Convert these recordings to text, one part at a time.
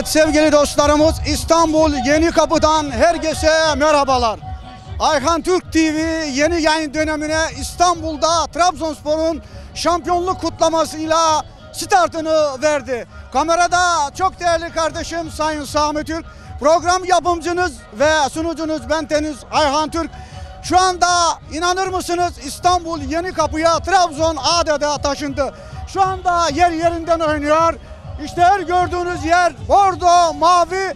Evet sevgili dostlarımız İstanbul Yeni Kapı'dan herkese merhabalar. Ayhan Türk TV yeni yayın dönemine İstanbul'da Trabzonspor'un şampiyonluk kutlamasıyla startını verdi. Kamerada çok değerli kardeşim Sayın Sami Türk, program yapımcınız ve sunucunuz bendeniz Ayhan Türk. Şu anda inanır mısınız İstanbul Yeni Kapı'ya Trabzon adeta taşındı. Şu anda yer yerinden oynuyor. İşte her gördüğünüz yer bordo, mavi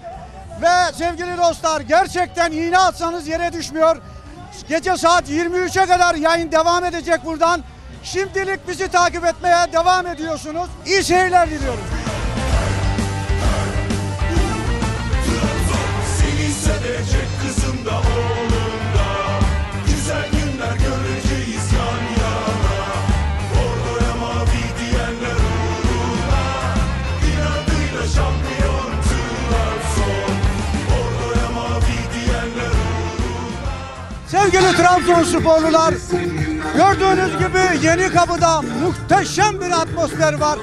ve sevgili dostlar gerçekten iğne atsanız yere düşmüyor. Gece saat 23'e kadar yayın devam edecek buradan. Şimdilik bizi takip etmeye devam ediyorsunuz. İyi seyirler diliyorum. Seni sevecek kızım da oğlum Sevgili Trabzonsporlular, gördüğünüz gibi yeni kapıda muhteşem bir atmosfer var.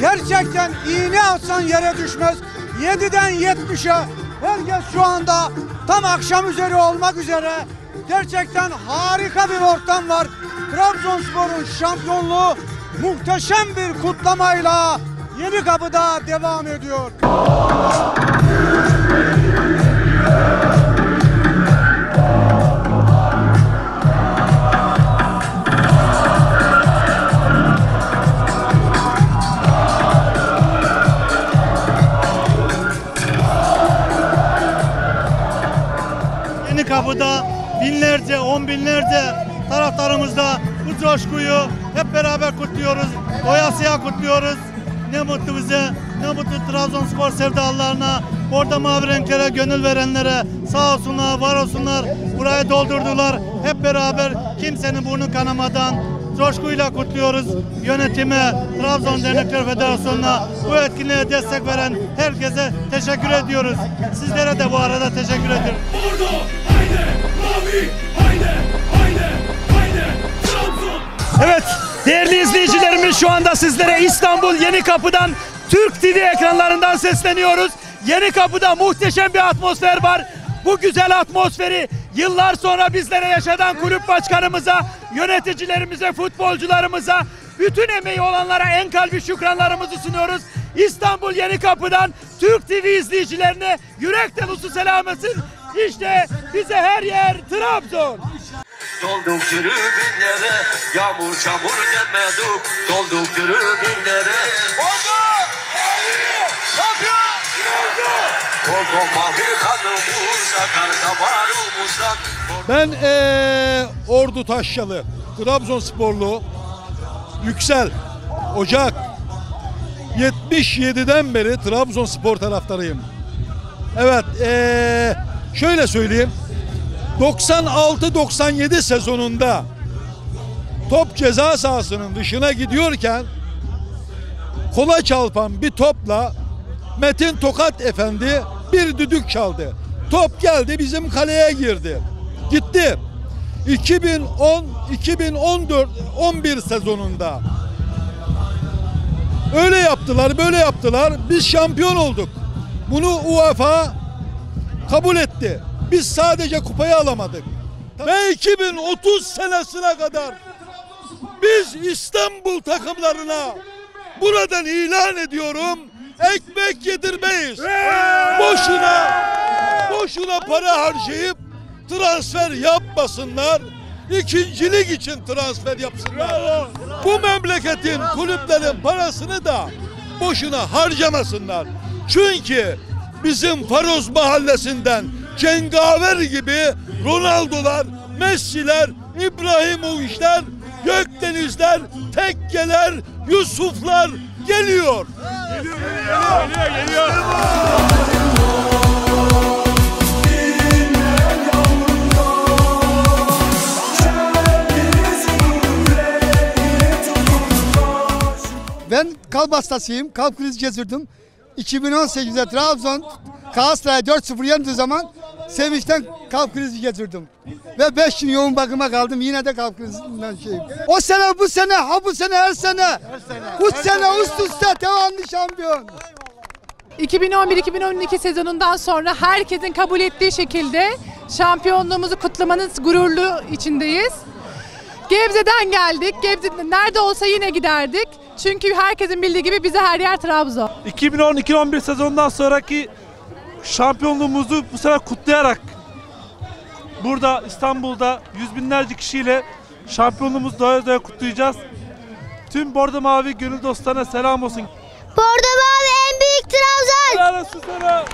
Gerçekten iğne atsan yere düşmez. 7'den 70'e herkes şu anda tam akşam üzeri olmak üzere gerçekten harika bir ortam var. Trabzonspor'un şampiyonluğu muhteşem bir kutlamayla yeni kapıda devam ediyor. Kapıda binlerce, on binlerce taraftarımızla bu coşkuyu hep beraber kutluyoruz. Doyasıya kutluyoruz. Ne mutlu bize, ne mutlu Trabzonspor sevdalılarına, orada mavi renklere gönül verenlere sağ olsunlar, var olsunlar. Burayı doldurdular. Hep beraber kimsenin burnu kanamadan coşkuyla kutluyoruz. Yönetime, Trabzon Dernekler Federasyonu'na bu etkinliğe destek veren herkese teşekkür ediyoruz. Sizlere de bu arada teşekkür ediyorum. Evet değerli izleyicilerimiz şu anda sizlere İstanbul Yeni Kapı'dan Türk TV ekranlarından sesleniyoruz. Yeni Kapı'da muhteşem bir atmosfer var. Bu güzel atmosferi yıllar sonra bizlere yaşatan kulüp başkanımıza, yöneticilerimize, futbolcularımıza, bütün emeği olanlara en kalbi şükranlarımızı sunuyoruz. İstanbul Yeni Kapı'dan Türk TV izleyicilerine yürek dolusu selam olsun. İşte bize her yer Trabzon. Dolduk tribünlere Yağmur çamur demedik Dolduk tribünlere Oldu! Ne yapıyor? Oldu mavi kanımız Akar damarımızdan Ben eee Ordu Taşyalı, Trabzonsporlu, Yüksel, Ocak. 77'den beri Trabzonspor taraftarıyım. Evet, eee, şöyle söyleyeyim. 96-97 sezonunda top ceza sahasının dışına gidiyorken kola çarpan bir topla Metin Tokat Efendi bir düdük çaldı. Top geldi bizim kaleye girdi. Gitti. 2010 2014 11 sezonunda öyle yaptılar, böyle yaptılar. Biz şampiyon olduk. Bunu UEFA kabul etti. Biz sadece kupayı alamadık. Ve 2030 senesine kadar biz İstanbul takımlarına buradan ilan ediyorum ekmek yedirmeyiz. Boşuna boşuna para harcayıp transfer yapmasınlar. İkincilik için transfer yapsınlar. Bu memleketin kulüplerin parasını da boşuna harcamasınlar. Çünkü bizim Faroz mahallesinden Cengaver gibi Ronaldo'lar, Messi'ler, İbrahimovic'ler, Gökdenizler, Tekkeler, Yusuflar geliyor. Ben kalp hastasıyım. Kalp krizi geçirdim. 2018'de Trabzon Galatasaray 4-0 yendiği zaman sevinçten kalp krizi geçirdim. Ve 5 gün yoğun bakıma kaldım. Yine de kalp krizinden şeyim. O sene bu sene ha bu sene her sene. Bu sene üst üste devamlı şampiyon. 2011-2012 sezonundan sonra herkesin kabul ettiği şekilde şampiyonluğumuzu kutlamanın gururlu içindeyiz. Gebze'den geldik. Gebze nerede olsa yine giderdik. Çünkü herkesin bildiği gibi bize her yer Trabzon. 2010-2011 sezonundan sonraki şampiyonluğumuzu bu sefer kutlayarak burada İstanbul'da yüz binlerce kişiyle şampiyonluğumuzu doya doya kutlayacağız. Tüm Bordo Mavi gönül dostlarına selam olsun. Bordo Mavi en büyük Trabzon. Helal olsun sana.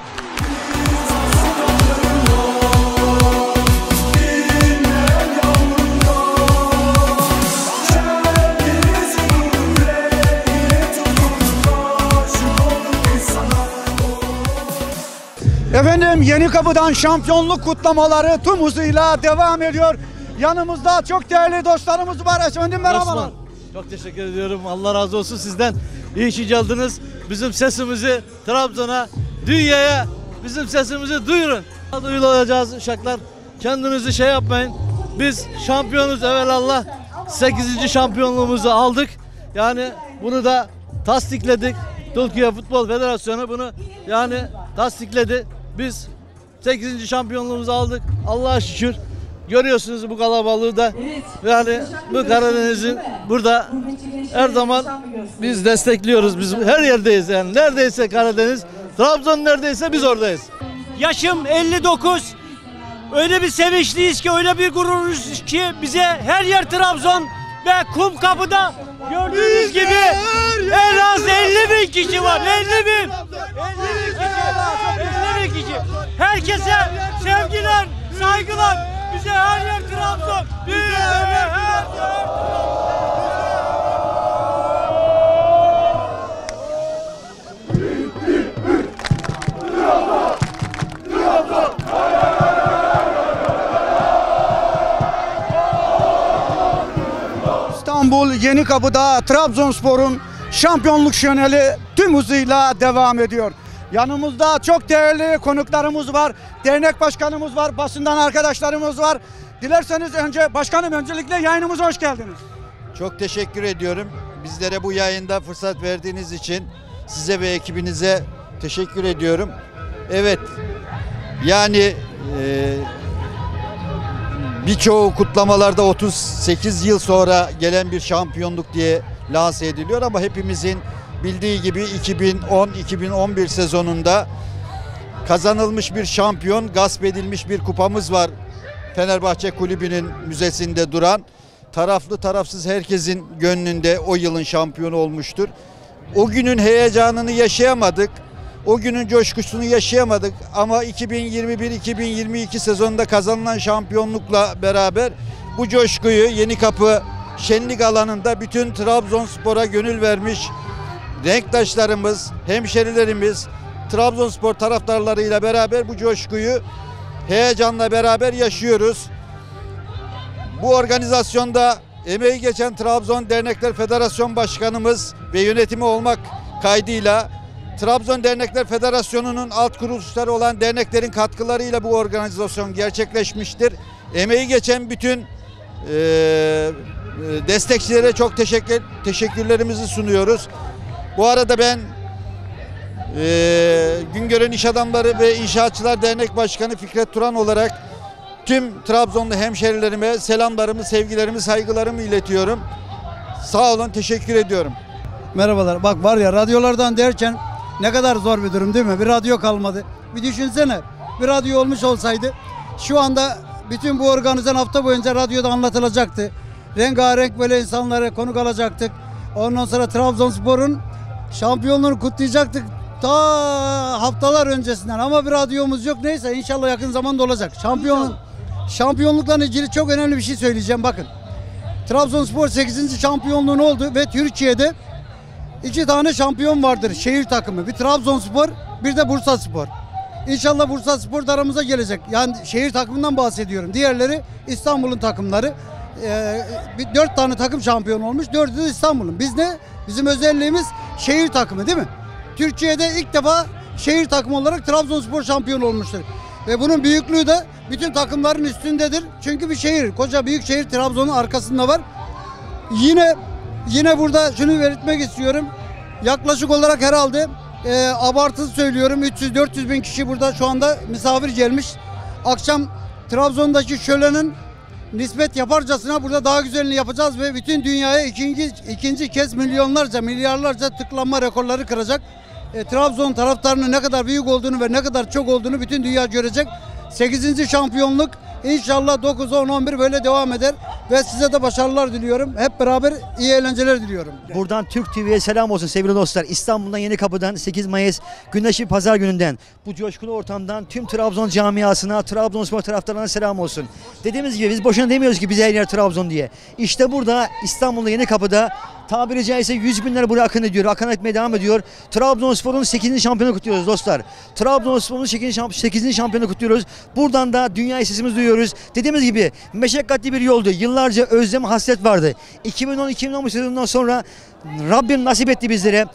Efendim Yeni Kapı'dan şampiyonluk kutlamaları tüm hızıyla devam ediyor. Yanımızda çok değerli dostlarımız var. Efendim merhabalar. Osman, Çok teşekkür ediyorum. Allah razı olsun sizden. İyi iş aldınız. Bizim sesimizi Trabzon'a, dünyaya bizim sesimizi duyurun. Duyulacağız uşaklar. Kendinizi şey yapmayın. Biz şampiyonuz evvelallah. 8. şampiyonluğumuzu aldık. Yani bunu da tasdikledik. Türkiye Futbol Federasyonu bunu yani tasdikledi. Biz 8. şampiyonluğumuzu aldık. Allah'a şükür. Görüyorsunuz bu kalabalığı da. Yani bu Karadeniz'in burada her zaman biz destekliyoruz. Biz her yerdeyiz yani. Neredeyse Karadeniz, Trabzon neredeyse biz oradayız. Yaşım 59. Öyle bir sevinçliyiz ki öyle bir gururluyuz ki bize her yer Trabzon ve kum kapıda gördüğünüz gibi en az 50 bin kişi var. 50 bin. 50 bin kişi. 50 bin kişi. Herkese sevgiler, saygılar. Bize her yer Trabzon. Bize her yer İstanbul Yeni Kapı'da Trabzonspor'un şampiyonluk şöneli tüm hızıyla devam ediyor. Yanımızda çok değerli konuklarımız var. Dernek başkanımız var, basından arkadaşlarımız var. Dilerseniz önce başkanım öncelikle yayınımıza hoş geldiniz. Çok teşekkür ediyorum. Bizlere bu yayında fırsat verdiğiniz için size ve ekibinize teşekkür ediyorum. Evet, yani e, birçoğu kutlamalarda 38 yıl sonra gelen bir şampiyonluk diye lanse ediliyor ama hepimizin bildiği gibi 2010-2011 sezonunda kazanılmış bir şampiyon, gasp edilmiş bir kupamız var. Fenerbahçe Kulübü'nün müzesinde duran taraflı tarafsız herkesin gönlünde o yılın şampiyonu olmuştur. O günün heyecanını yaşayamadık. O günün coşkusunu yaşayamadık ama 2021-2022 sezonunda kazanılan şampiyonlukla beraber bu coşkuyu Yeni Kapı Şenlik alanında bütün Trabzonspor'a gönül vermiş renktaşlarımız, hemşerilerimiz, Trabzonspor taraftarlarıyla beraber bu coşkuyu heyecanla beraber yaşıyoruz. Bu organizasyonda emeği geçen Trabzon Dernekler Federasyon Başkanımız ve yönetimi olmak kaydıyla Trabzon Dernekler Federasyonu'nun alt kuruluşları olan derneklerin katkılarıyla bu organizasyon gerçekleşmiştir. Emeği geçen bütün eee, e, destekçilere çok teşekkür teşekkürlerimizi sunuyoruz. Bu arada ben eee Güngören İş Adamları ve İnşaatçılar Dernek Başkanı Fikret Turan olarak tüm Trabzonlu hemşerilerime selamlarımı, sevgilerimi, saygılarımı iletiyorum. Sağ olun, teşekkür ediyorum. Merhabalar. Bak var ya radyolardan derken ne kadar zor bir durum değil mi? Bir radyo kalmadı. Bir düşünsene. Bir radyo olmuş olsaydı şu anda bütün bu organizasyon hafta boyunca radyoda anlatılacaktı. Rengarenk böyle insanlara konuk alacaktık. Ondan sonra Trabzonspor'un şampiyonluğunu kutlayacaktık. Ta haftalar öncesinden ama bir radyomuz yok. Neyse inşallah yakın zamanda olacak. Şampiyon şampiyonlukla ilgili çok önemli bir şey söyleyeceğim bakın. Trabzonspor 8. şampiyonluğunu oldu ve Türkiye'de iki tane şampiyon vardır şehir takımı. Bir Trabzonspor, bir de Bursaspor. İnşallah Bursaspor da aramıza gelecek. Yani şehir takımından bahsediyorum. Diğerleri İstanbul'un takımları. Ee, bir dört tane takım şampiyon olmuş. Dördü de İstanbul'un. Biz ne? Bizim özelliğimiz şehir takımı değil mi? Türkiye'de ilk defa şehir takımı olarak Trabzonspor şampiyon olmuştur. Ve bunun büyüklüğü de bütün takımların üstündedir. Çünkü bir şehir, koca büyük şehir Trabzon'un arkasında var. Yine yine burada şunu belirtmek istiyorum. Yaklaşık olarak herhalde e, abartı söylüyorum 300-400 bin kişi burada şu anda misafir gelmiş. Akşam Trabzon'daki şölenin nispet yaparcasına burada daha güzelini yapacağız ve bütün dünyaya ikinci, ikinci kez milyonlarca milyarlarca tıklanma rekorları kıracak. E, Trabzon taraftarının ne kadar büyük olduğunu ve ne kadar çok olduğunu bütün dünya görecek. 8. şampiyonluk inşallah 9, 10, 11 böyle devam eder ve size de başarılar diliyorum. Hep beraber iyi eğlenceler diliyorum. Buradan Türk TV'ye selam olsun sevgili dostlar. İstanbul'dan Yeni Kapı'dan 8 Mayıs Güneşli Pazar gününden bu coşkulu ortamdan tüm Trabzon camiasına, Trabzonspor taraftarlarına selam olsun. Dediğimiz gibi biz boşuna demiyoruz ki bize her yer Trabzon diye. İşte burada İstanbul'da Yeni Kapı'da tabiri caizse yüz binler buraya akın ediyor. Akın etmeye devam ediyor. Trabzonspor'un 8. şampiyonu kutluyoruz dostlar. Trabzonspor'un 8. şamp 8. şampiyonu kutluyoruz. Buradan da dünya sesimizi duyuyoruz. Dediğimiz gibi meşakkatli bir yoldu. Yıllarca özlem hasret vardı. 2010-2011 sezonundan sonra Rabbim nasip etti bizlere.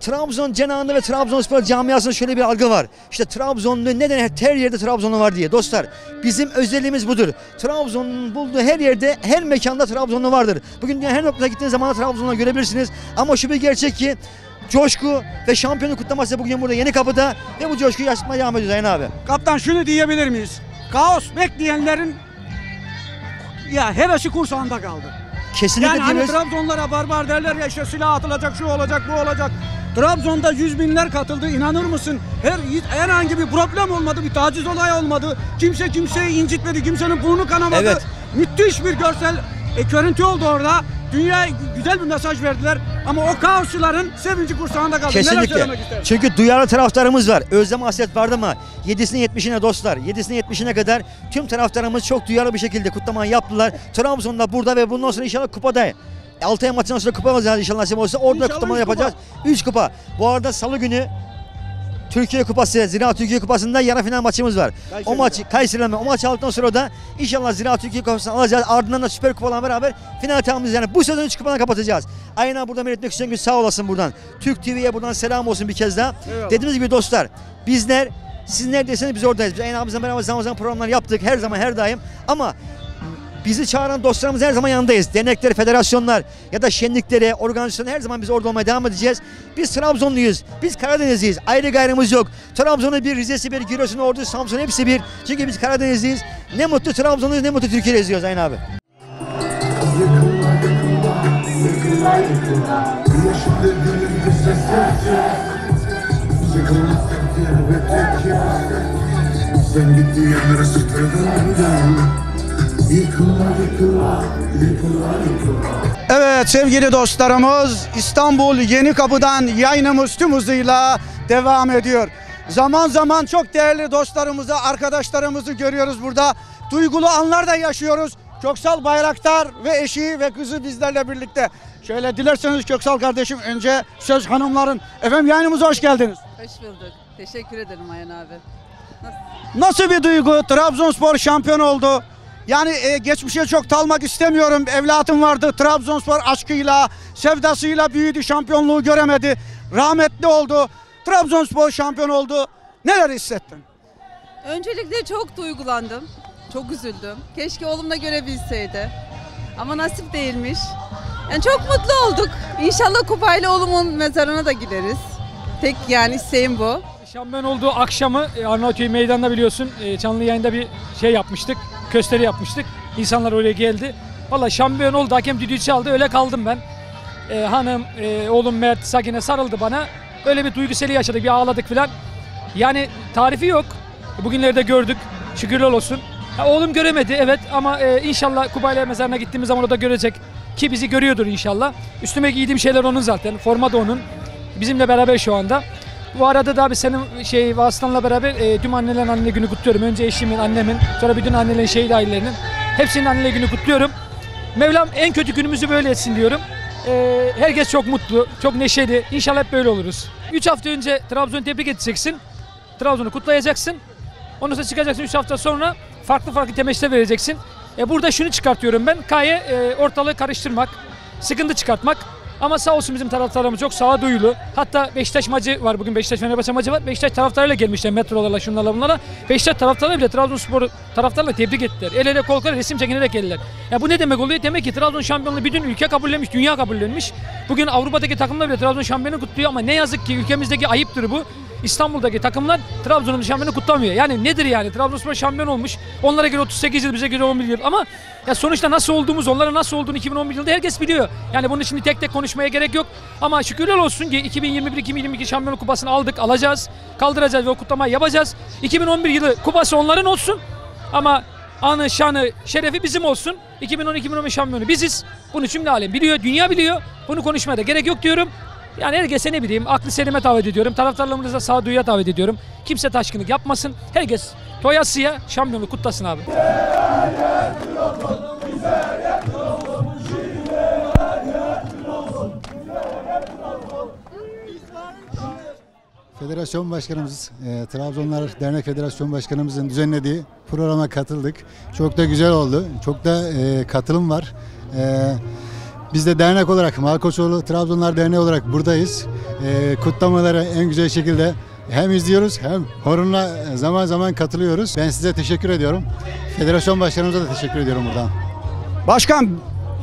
Trabzon cenahında ve Trabzonspor camiasında şöyle bir algı var. İşte Trabzonlu neden her, yerde Trabzonlu var diye. Dostlar bizim özelliğimiz budur. Trabzon'un bulduğu her yerde her mekanda Trabzonlu vardır. Bugün her noktada gittiğiniz zaman Trabzon'u görebilirsiniz. Ama şu bir gerçek ki coşku ve şampiyonluk kutlaması bugün burada yeni kapıda ve bu coşkuyu yaşatmaya devam ediyoruz Ayhan abi. Kaptan şunu diyebilir miyiz? Kaos bekleyenlerin ya hevesi kursağında kaldı. Kesinlikle yani hani diyoruz. Trabzonlara barbar derler ya işte silah atılacak, şu olacak, bu olacak. Trabzon'da yüz binler katıldı. İnanır mısın? Her herhangi bir problem olmadı, bir taciz olayı olmadı. Kimse kimseyi incitmedi, kimsenin burnu kanamadı. Evet. Müthiş bir görsel e, görüntü oldu orada. Dünyaya güzel bir mesaj verdiler. Ama o kaosçuların sevinci kursağında kaldı. Kesinlikle. Çünkü duyarlı taraftarımız var. Özlem hasret vardı mı? 7'sine 70'ine dostlar. 7'sine 70'ine kadar tüm taraftarımız çok duyarlı bir şekilde kutlamayı yaptılar. Trabzon'da burada ve bundan sonra inşallah kupada. 6 ay maçından sonra kupa alacağız inşallah nasip olsa. Orada kutlama yapacağız. 3 kupa. Bu arada salı günü Türkiye Kupası, Ziraat Türkiye Kupası'nda yarı final maçımız var. O maçı Kayseri'yle o maçı aldıktan sonra da inşallah Ziraat Türkiye Kupası'nı alacağız. Ardından da Süper Kupalarla beraber final tamamlayacağız. Yani bu sezonu 3 kupadan kapatacağız. Aynen burada Mehmet Nöksen Güç sağ olasın buradan. Türk TV'ye buradan selam olsun bir kez daha. Eyvallah. Dediğimiz gibi dostlar bizler siz neredeyseniz biz oradayız. Biz Aynen abimizle beraber zaman zaman programlar yaptık her zaman her daim. Ama Bizi çağıran dostlarımız her zaman yanındayız. Dernekler, federasyonlar ya da şenlikleri, organizasyonlar her zaman biz orada olmaya devam edeceğiz. Biz Trabzonluyuz. Biz Karadenizliyiz. Ayrı gayrımız yok. Trabzon'u bir, Rize'si bir, Giresun, Ordu, Samsun hepsi bir. Çünkü biz Karadenizliyiz. Ne mutlu Trabzonluyuz, ne mutlu Türkiye'liyiz diyoruz Aynen abi. Sen Yıkıla yıkıla yıkıla yıkıla Evet sevgili dostlarımız İstanbul Yeni Kapı'dan yayınımız tüm hızıyla devam ediyor. Zaman zaman çok değerli dostlarımızı, arkadaşlarımızı görüyoruz burada. Duygulu anlar da yaşıyoruz. Köksal Bayraktar ve eşi ve kızı bizlerle birlikte. Şöyle dilerseniz Köksal kardeşim önce söz hanımların. Efendim yayınımıza hoş geldiniz. Hoş bulduk. Teşekkür ederim Ayhan abi. Nasıl bir duygu? Trabzonspor şampiyon oldu. Yani e, geçmişe çok dalmak istemiyorum. Evlatım vardı. Trabzonspor aşkıyla, sevdasıyla büyüdü. Şampiyonluğu göremedi. Rahmetli oldu. Trabzonspor şampiyon oldu. Neler hissettin? Öncelikle çok duygulandım. Çok üzüldüm. Keşke oğlum da görebilseydi. Ama nasip değilmiş. Yani çok mutlu olduk. İnşallah kupayla oğlumun mezarına da gideriz. Tek yani isteğim bu. Şampiyon olduğu akşamı e, Arnavutköy Meydanı'nda biliyorsun e, canlı yayında bir şey yapmıştık. Gösteri yapmıştık. İnsanlar oraya geldi. Valla şampiyon oldu. Hakem düdüğü çaldı. Öyle kaldım ben. E, hanım, e, oğlum Mert, Sakine sarıldı bana. Öyle bir duyguseli yaşadık. Bir ağladık filan. Yani tarifi yok. Bugünlerde gördük. Şükürler olsun. Ha, oğlum göremedi evet ama e, inşallah Kubayla mezarına gittiğimiz zaman o da görecek. Ki bizi görüyordur inşallah. Üstüme giydiğim şeyler onun zaten. Forma da onun. Bizimle beraber şu anda. Bu arada da abi senin şey vasıtanla beraber e, tüm annelerin anne günü kutluyorum. Önce eşimin, annemin, sonra bütün annelerin şehit ailelerinin. Hepsinin anneler günü kutluyorum. Mevlam en kötü günümüzü böyle etsin diyorum. E, herkes çok mutlu, çok neşeli. İnşallah hep böyle oluruz. 3 hafta önce Trabzon'u tebrik edeceksin. Trabzon'u kutlayacaksın. Ondan sonra çıkacaksın 3 hafta sonra farklı farklı temeşler vereceksin. E, burada şunu çıkartıyorum ben. Kaye e, ortalığı karıştırmak, sıkıntı çıkartmak. Ama sağ olsun bizim taraftarlarımız çok sağduyulu. Hatta Beşiktaş maçı var bugün Beşiktaş Fenerbahçe maçı var. Beşiktaş taraftarıyla gelmişler metrolarla şunlarla bunlara. Beşiktaş taraftarları bile Trabzonspor taraftarla tebrik ettiler. El ele kol kola resim çekinerek geldiler. Ya bu ne demek oluyor? Demek ki Trabzon şampiyonluğu bütün ülke kabullenmiş, dünya kabullenmiş. Bugün Avrupa'daki takımlar bile Trabzon şampiyonu kutluyor ama ne yazık ki ülkemizdeki ayıptır bu. İstanbul'daki takımlar Trabzon'un şampiyonu kutlamıyor. Yani nedir yani? Trabzonspor şampiyon olmuş. Onlara göre 38 yıl, bize göre 11 yıl. Ama ya sonuçta nasıl olduğumuz, onlara nasıl olduğunu 2011 yılında herkes biliyor. Yani bunun şimdi tek tek konuşmaya gerek yok. Ama şükürler olsun ki 2021-2022 şampiyonluk kupasını aldık, alacağız. Kaldıracağız ve o kutlamayı yapacağız. 2011 yılı kupası onların olsun. Ama anı, şanı, şerefi bizim olsun. 2010-2011 şampiyonu biziz. Bunu cümle alem biliyor, dünya biliyor. Bunu konuşmaya da gerek yok diyorum. Yani herkese ne bileyim aklı selime davet ediyorum. Taraftarlarımıza sağduyuya davet ediyorum. Kimse taşkınlık yapmasın. Herkes doyasıya şampiyonluk kutlasın abi. Federasyon Başkanımız, e, Trabzonlar Dernek Federasyon Başkanımızın düzenlediği programa katıldık. Çok da güzel oldu. Çok da e, katılım var. E, biz de dernek olarak, Malkoçoğlu Trabzonlar Derneği olarak buradayız. E, kutlamaları en güzel şekilde hem izliyoruz hem horunla zaman zaman katılıyoruz. Ben size teşekkür ediyorum. Federasyon Başkanımıza da teşekkür ediyorum buradan. Başkan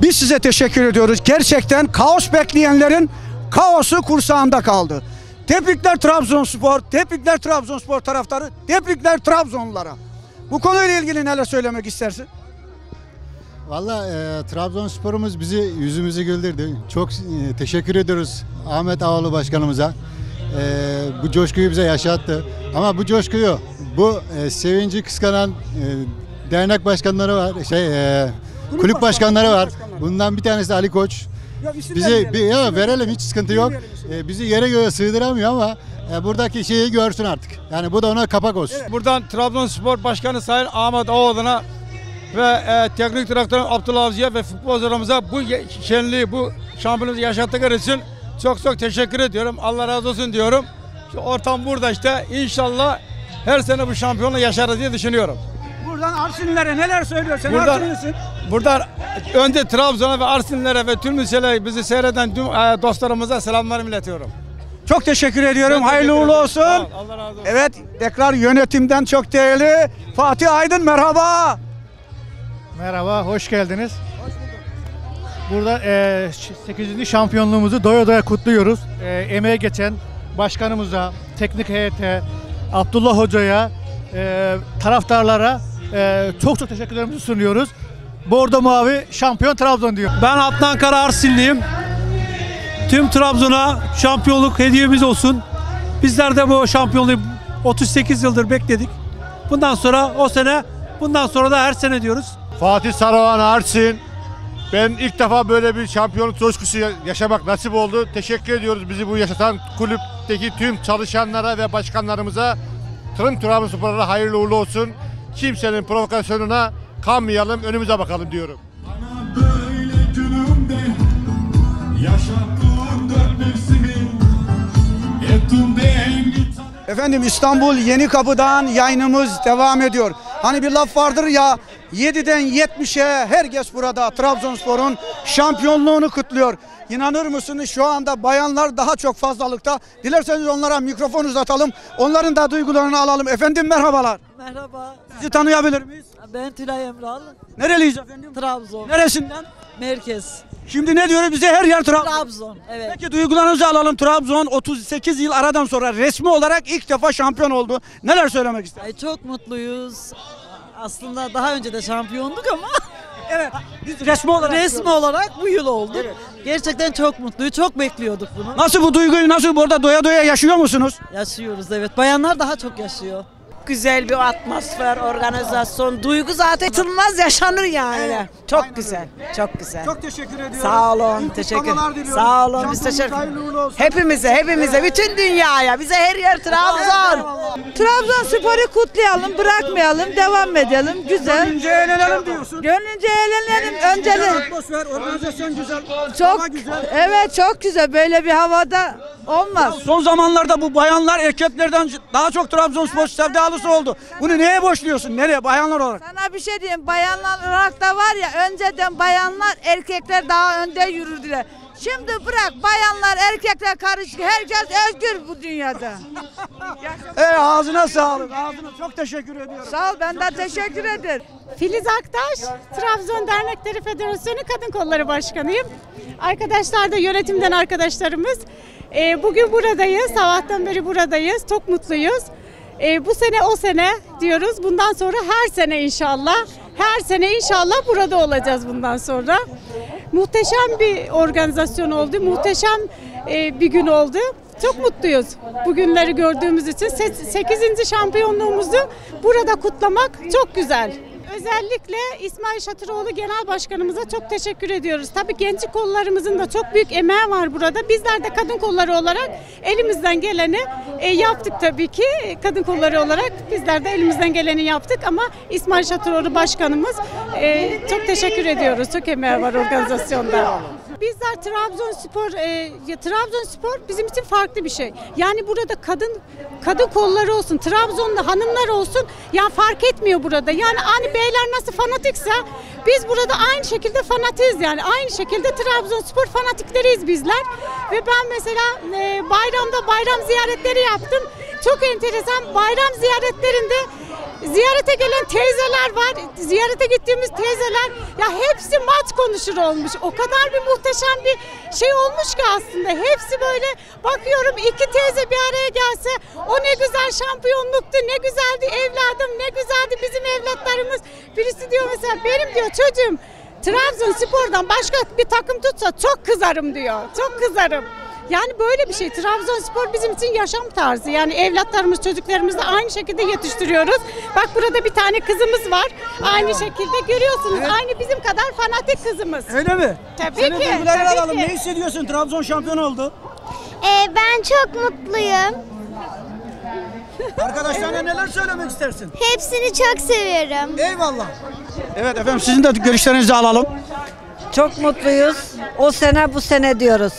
biz size teşekkür ediyoruz. Gerçekten kaos bekleyenlerin kaosu kursağında kaldı. Tebrikler Trabzonspor, tebrikler Trabzonspor taraftarı, tebrikler Trabzonlulara. Bu konuyla ilgili neler söylemek istersin? Valla e, Trabzonspor'umuz bizi yüzümüzü güldürdü. Çok e, teşekkür ediyoruz Ahmet Ağalı Başkanımıza. E, bu coşkuyu bize yaşattı. Ama bu coşkuyu, bu e, sevinci kıskanan e, dernek başkanları var, şey e, kulüp başkanları var. Bundan bir tanesi Ali Koç. Bizi bir, ya verelim hiç sıkıntı yok. E, bizi yere göğe sığdıramıyor ama e, buradaki şeyi görsün artık. Yani bu da ona kapak olsun. Buradan Trabzonspor Başkanı Sayın Ahmet Ağoğlu'na ve e, teknik direktör Abdullah Avcı'ya ve futbolcularımıza bu şenliği, bu şampiyonu yaşattıkları için çok çok teşekkür ediyorum. Allah razı olsun diyorum. Şu ortam burada işte. İnşallah her sene bu şampiyonluğu yaşarız diye düşünüyorum. Buradan Arsinlilere neler söylüyorsun? Buradan- Arsinlisin. Buradan önce Trabzon'a ve Arsinlere ve tüm ülkelere bizi seyreden tüm e, dostlarımıza selamlarımı iletiyorum. Çok teşekkür ediyorum. Ben Hayırlı uğurlu olsun. Allah razı olsun. Evet, tekrar yönetimden çok değerli Fatih Aydın merhaba. Merhaba, hoş geldiniz. Burada e, 8. şampiyonluğumuzu doya doya kutluyoruz. E, emeğe geçen başkanımıza, teknik heyete, Abdullah Hoca'ya, e, taraftarlara e, çok çok teşekkürlerimizi sunuyoruz. Bordo Mavi şampiyon Trabzon diyor. Ben Adnan Kara Arsinliyim. Tüm Trabzon'a şampiyonluk hediyemiz olsun. Bizler de bu şampiyonluğu 38 yıldır bekledik. Bundan sonra o sene, bundan sonra da her sene diyoruz. Fatih Saruhan Arsin. Ben ilk defa böyle bir şampiyonluk coşkusu ya- yaşamak nasip oldu. Teşekkür ediyoruz bizi bu yaşatan kulüpteki tüm çalışanlara ve başkanlarımıza. Tüm Trabzonspor'a hayırlı uğurlu olsun. Kimsenin provokasyonuna kanmayalım, önümüze bakalım diyorum. günümde Yaşattığım dört mevsimi Ettimde en Efendim İstanbul Yeni Kapı'dan yayınımız devam ediyor. Hani bir laf vardır ya 7'den 70'e herkes burada Trabzonspor'un şampiyonluğunu kutluyor. İnanır mısınız şu anda bayanlar daha çok fazlalıkta. Dilerseniz onlara mikrofon uzatalım. Onların da duygularını alalım. Efendim merhabalar. Merhaba. Sizi tanıyabilir miyiz? Ben Tülay Emral. Nereliyiz efendim? Trabzon. Neresinden? Merkez. Şimdi ne diyoruz bize her yer Trabzon. Trabzon. Evet. Peki duygularınızı alalım. Trabzon 38 yıl aradan sonra resmi olarak ilk defa şampiyon oldu. Neler söylemek ister? Ay çok mutluyuz. Aslında daha önce de şampiyonduk ama. evet. Biz resmi olarak resmi olarak bu yıl olduk. Gerçekten çok mutluyuz. Çok bekliyorduk bunu. Nasıl bu duyguyu nasıl burada doya doya yaşıyor musunuz? Yaşıyoruz evet. Bayanlar daha çok yaşıyor. Güzel bir atmosfer, organizasyon, duygu zaten atılmaz yaşanır yani. Çok güzel, çok güzel. Çok teşekkür ediyorum. Sağ olun, İyi teşekkür. Sağ olun, biz teşekkür. Hepimize, hepimize, bütün dünyaya, bize her yer Trabzon. Trabzonspor'u kutlayalım, bırakmayalım, devam edelim. Güzel. Gönlünce eğlenelim diyorsun. Gönlünce eğlenelim. Önceli. Atmosfer, organizasyon güzel. Çok güzel. Evet, çok güzel. Böyle bir havada olmaz. Son zamanlarda bu bayanlar erkeklerden daha çok Trabzonspor sevdalısı oldu. Bunu neye borçluyorsun? Nereye? Bayanlar olarak. Sana bir şey diyeyim. Bayanlar olarak da var ya önceden bayanlar erkekler daha önde yürürdüler. Şimdi bırak bayanlar erkekler karışık. Herkes özgür bu dünyada. E ağzına sağlık. Ağzına çok teşekkür ediyorum. Sağ ol ben de teşekkür ederim. Filiz Aktaş, Trabzon Dernekleri Federasyonu Kadın Kolları Başkanıyım. Arkadaşlar da yönetimden arkadaşlarımız. Ee, bugün buradayız, sabahtan beri buradayız. Çok mutluyuz. Ee, bu sene o sene diyoruz. Bundan sonra her sene inşallah. Her sene inşallah burada olacağız bundan sonra. Muhteşem bir organizasyon oldu. Muhteşem e, bir gün oldu. Çok mutluyuz bu günleri gördüğümüz için. 8. şampiyonluğumuzu burada kutlamak çok güzel. Özellikle İsmail Şatıroğlu Genel Başkanımıza çok teşekkür ediyoruz. Tabii genç kollarımızın da çok büyük emeği var burada. Bizler de kadın kolları olarak elimizden geleni e, yaptık tabii ki. Kadın kolları olarak bizler de elimizden geleni yaptık ama İsmail Şatıroğlu Başkanımız e, çok teşekkür ediyoruz. Çok emeği var organizasyonda. Bizler Trabzonspor, e, ya Trabzonspor bizim için farklı bir şey. Yani burada kadın kadın kolları olsun, Trabzon'da hanımlar olsun ya fark etmiyor burada. Yani hani beyler nasıl fanatikse biz burada aynı şekilde fanatiyiz yani. Aynı şekilde Trabzonspor fanatikleriyiz bizler. Ve ben mesela e, bayramda bayram ziyaretleri yaptım. Çok enteresan bayram ziyaretlerinde ziyarete gelen teyzeler var. Ziyarete gittiğimiz teyzeler ya hepsi maç konuşur olmuş. O kadar bir muhteşem bir şey olmuş ki aslında. Hepsi böyle bakıyorum iki teyze bir araya gelse o ne güzel şampiyonluktu. Ne güzeldi evladım. Ne güzeldi bizim evlatlarımız. Birisi diyor mesela benim diyor çocuğum Trabzonspor'dan başka bir takım tutsa çok kızarım diyor. Çok kızarım. Yani böyle bir şey. Trabzonspor bizim için yaşam tarzı. Yani evlatlarımız, çocuklarımızı aynı şekilde yetiştiriyoruz. Bak burada bir tane kızımız var. Aynı şekilde görüyorsunuz. Aynı bizim kadar fanatik kızımız. Öyle mi? Tabii Senin ki, tabii alalım. ki. Ne hissediyorsun? Trabzon şampiyon oldu. Ee, ben çok mutluyum. Arkadaşlarına neler söylemek istersin? Hepsini çok seviyorum. Eyvallah. Evet efendim sizin de görüşlerinizi alalım. Çok mutluyuz. O sene bu sene diyoruz.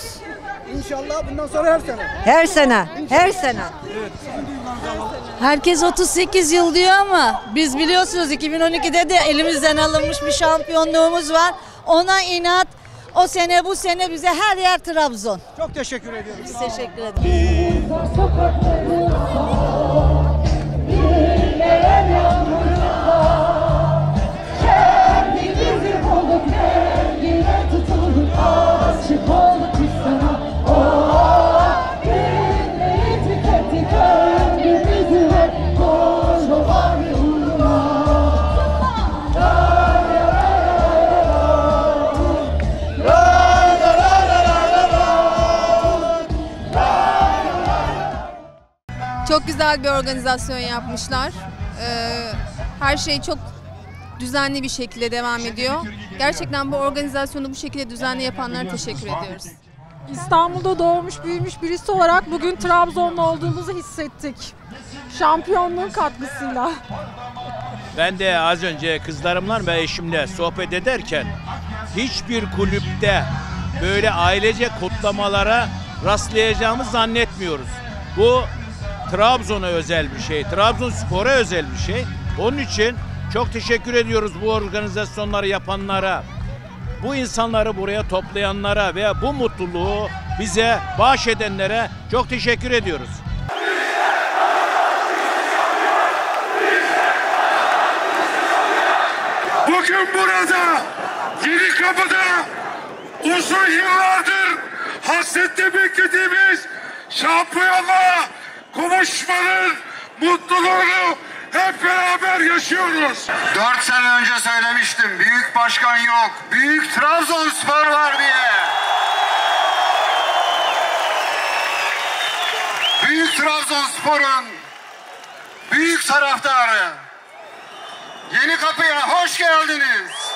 İnşallah bundan sonra her sene. Her sene, her sene. Evet. Sizin duygularınızı alalım. Herkes 38 yıl diyor ama biz biliyorsunuz 2012'de de elimizden alınmış bir şampiyonluğumuz var. Ona inat o sene bu sene bize her yer Trabzon. Çok teşekkür ediyorum. Biz teşekkür ederiz. Çok güzel bir organizasyon yapmışlar. Ee, her şey çok düzenli bir şekilde devam ediyor. Gerçekten bu organizasyonu bu şekilde düzenli yapanlara teşekkür ediyoruz. İstanbul'da doğmuş büyümüş birisi olarak bugün Trabzonlu olduğumuzu hissettik. Şampiyonluğun katkısıyla. Ben de az önce kızlarımla ve eşimle sohbet ederken hiçbir kulüpte böyle ailece kutlamalara rastlayacağımızı zannetmiyoruz. Bu Trabzon'a özel bir şey, Trabzonspor'a özel bir şey. Onun için çok teşekkür ediyoruz bu organizasyonları yapanlara, bu insanları buraya toplayanlara ve bu mutluluğu bize bahşedenlere çok teşekkür ediyoruz. Bugün burada yeni kapıda uzun yıllardır hasretle beklediğimiz şampiyonluğa kavuşmanın mutluluğunu hep beraber yaşıyoruz. Dört sene önce söylemiştim. Büyük başkan yok. Büyük Trabzonspor var diye. Büyük Trabzonspor'un büyük taraftarı. Yeni kapıya hoş geldiniz.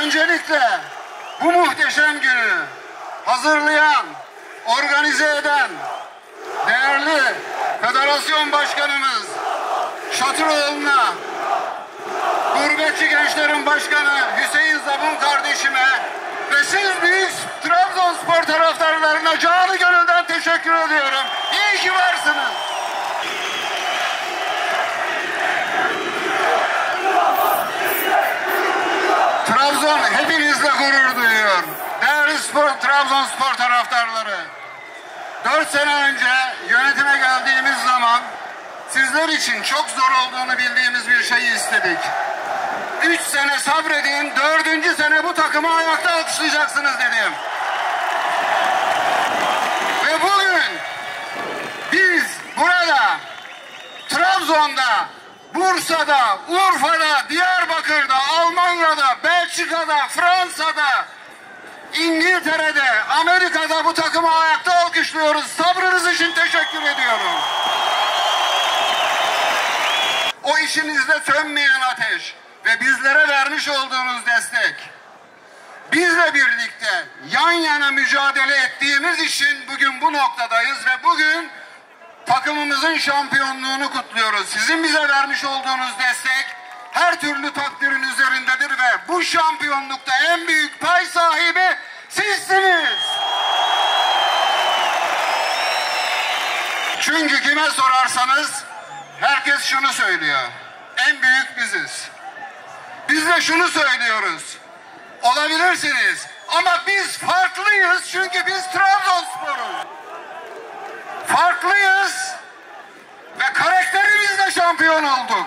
Öncelikle bu muhteşem günü hazırlayan, organize eden değerli federasyon başkanımız Şatıroğlu'na, Gurbetçi Gençlerin Başkanı Hüseyin Zabun kardeşime ve siz büyük Trabzonspor taraftarlarına canı gönülden teşekkür ediyorum. İyi ki varsınız. Trabzon hepinizle gurur duyuyor. Trabzonspor taraftarları. Dört sene önce yönetime geldiğimiz zaman sizler için çok zor olduğunu bildiğimiz bir şeyi istedik. Üç sene sabredin, dördüncü sene bu takımı ayakta alkışlayacaksınız dedim. Ve bugün biz burada Trabzon'da, Bursa'da, Urfa'da, Diyarbakır'da, Almanya'da, Belçika'da, Fransa'da, İngiltere'de, Amerika'da bu takımı ayakta alkışlıyoruz. Sabrınız için teşekkür ediyorum. O işinizde sönmeyen ateş ve bizlere vermiş olduğunuz destek. Bizle birlikte yan yana mücadele ettiğimiz için bugün bu noktadayız ve bugün takımımızın şampiyonluğunu kutluyoruz. Sizin bize vermiş olduğunuz destek her türlü takdirin üzerindedir ve bu şampiyonlukta en büyük pay sahibi sizsiniz. Çünkü kime sorarsanız herkes şunu söylüyor. En büyük biziz. Biz de şunu söylüyoruz. Olabilirsiniz ama biz farklıyız çünkü biz Trabzonspor'uz. Farklıyız ve karakterimizle şampiyon olduk.